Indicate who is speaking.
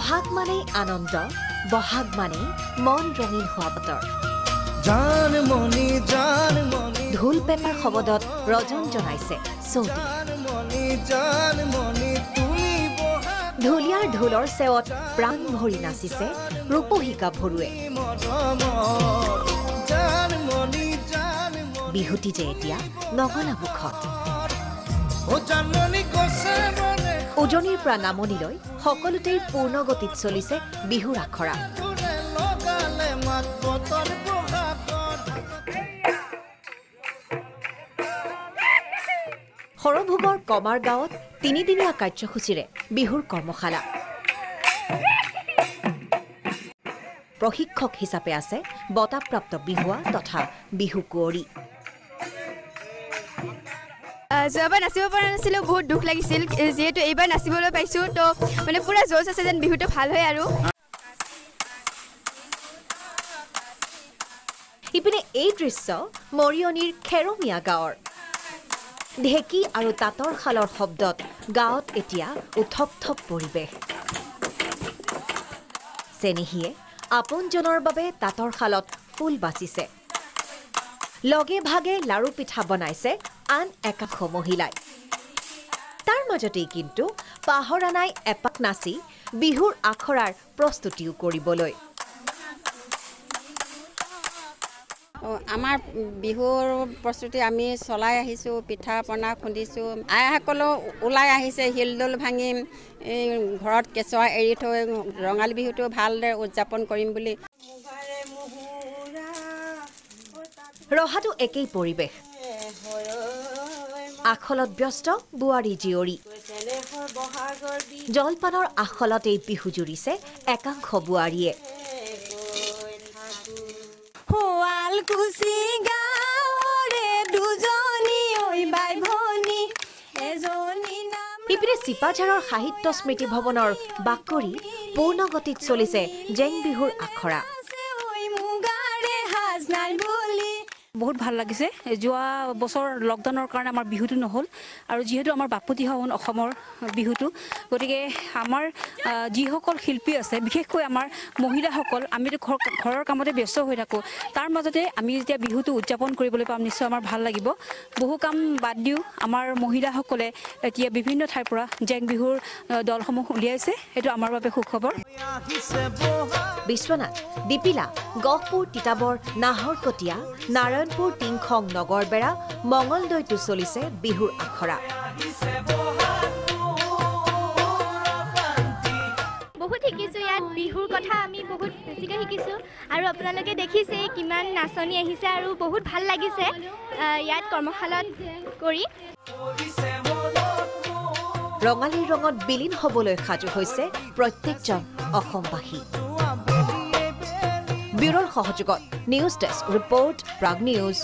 Speaker 1: বহাগ মানেই আনন্দ বহাগ মানেই মন ৰঙীন হোৱা বতৰ। ঢোল পেপাৰ শব্দত ৰজন জনাইছে চৌদি ঢুলীয়াৰ ঢোলৰ চেৱত প্ৰাণ ভৰি নাচিছে ৰূপহীকা ভৰুৱে। বিহুটি যে এতিয়া নগলা মুখত। উজনিৰ পৰা নামনিলৈ সকলোতেই পূৰ্ণ গতিত চলিছে বিহুৰ আখৰা। সৰভোগৰ কমাৰ গাঁৱত তিনিদিনীয়া কাৰ্যসূচীৰে বিহুৰ কৰ্মশালা। প্ৰশিক্ষক হিচাপে আছে বঁটাপ্ৰাপ্ত বিহুৱা তথা বিহু কুঁৱৰী।
Speaker 2: যোৱাবাৰ নাচিব পৰা নাছিলোঁ বহুত দুখ লাগিছিল। যিহেতু এইবাৰ নাচিবলৈ পাইছোঁ তো মানে পূৰা জোচ আছে যেন বিহুটো ভাল হয় আৰু।
Speaker 1: ইপিনে এই দৃশ্য মৰিয়নিৰ খেৰমীয়া গাঁৱৰ। ঢেঁকী আৰু তাঁতৰ শালৰ শব্দত গাঁৱত এতিয়া উথপ পৰিৱেশ। চেনেহীয়ে আপোনজনৰ বাবে তাঁতৰ শালত ফুল বাচিছে। লগে ভাগে লাৰু পিঠা বনাইছে আন একাংশ মহিলাই। তাৰ মাজতেই কিন্তু পাহৰা নাই এপাক নাচি বিহুৰ আখৰাৰ প্ৰস্তুতিও কৰিবলৈ।
Speaker 3: আমাৰ বিহুৰ প্ৰস্তুতি আমি চলাই আহিছোঁ পিঠা পনা খুন্দিছোঁ। আইসকলেও ওলাই আহিছে শিলডল ভাঙিম এই ঘৰত কেঁচুৱা এৰি থৈ ৰঙালী বিহুটো ভালদৰে উদযাপন কৰিম বুলি।
Speaker 1: ৰহাটো একেই পৰিৱেশ। আখলত ব্যস্ত বোৱাৰী জীয়ৰী। জলপানৰ আখলতেই বিহু জুৰিছে একাংশ বোৱাৰীয়ে।
Speaker 4: শুৱালকুছি
Speaker 1: ইপিনে চিপাঝাৰৰ সাহিত্য স্মৃতি ভৱনৰ বাকৰি পূৰ্ণগতিত চলিছে জেং বিহুৰ আখৰা।
Speaker 5: বহুত ভাল লাগিছে। যোৱা বছৰ লকডাউনৰ কাৰণে আমাৰ বিহুটো নহ'ল আৰু যিহেতু আমাৰ বাপতিসাহোন অসমৰ বিহুটো গতিকে আমাৰ যিসকল শিল্পী আছে বিশেষকৈ আমাৰ মহিলাসকল আমিতো ঘৰ ঘৰৰ কামতে ব্যস্ত হৈ থাকোঁ। তাৰ মাজতে আমি যেতিয়া বিহুটো উদযাপন কৰিবলৈ পাম নিশ্চয় আমাৰ ভাল লাগিব। বহু কাম বাদ দিও আমাৰ মহিলাসকলে এতিয়া বিভিন্ন ঠাইৰ পৰা জেং বিহুৰ দলসমূহ উলিয়াইছে। সেইটো আমাৰ বাবে সুখবৰ।
Speaker 1: বিশ্বনাথ দীপিলা গহপুৰ তিতাবৰ নাহৰকটীয়া নাৰায়ণপুৰ টিংখং নগৰবেৰা মঙলদৈতো চলিছে বিহুৰ আখৰা।
Speaker 2: বহুত শিকিছোঁ ইয়াত বিহুৰ কথা আমি বহুত বেছিকৈ শিকিছোঁ আৰু আপোনালোকে দেখিছেই কিমান নাচনি আহিছে আৰু বহুত ভাল লাগিছে ইয়াত কৰ্মশালাত কৰি।
Speaker 1: ৰঙালীৰ ৰঙত বিলীন হ'বলৈ সাজু হৈছে প্ৰত্যেকজন অসমবাসী। ব্যুৰৰ সহযোগত news desk report Prag news